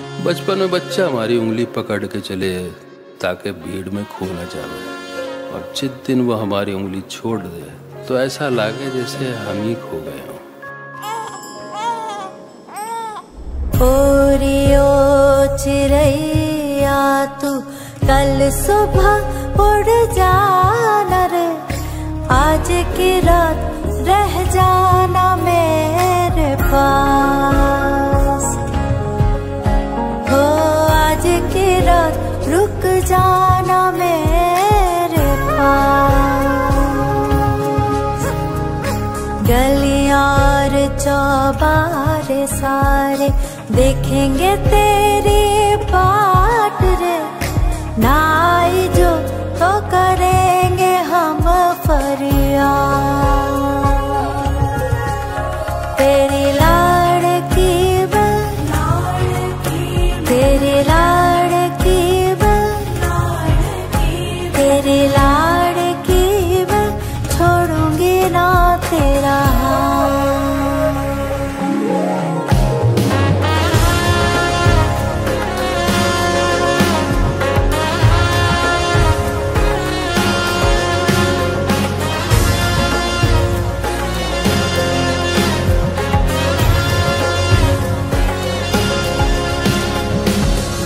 बचपन में बच्चा हमारी उंगली पकड़ के चले, ताकि भीड़ में खो न जावे। और जिस दिन वो हमारी उंगली छोड़ दे तो ऐसा लागे जैसे हम ही खो गए हों। चिड़ैया तू, कल सुबह उड़ जाना रे। आज की रात रह जाना रुक जाना मेरे पास। गलियाँ चौबारे सारे देखेंगे तेरी बाट रे। नाई जो तो करेंगे हम फरियाद। तेरी लाड़की बन तेरी लाड़की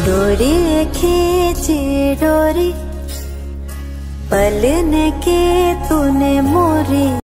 डोरी खींची डोरी पलने की तूने मोरी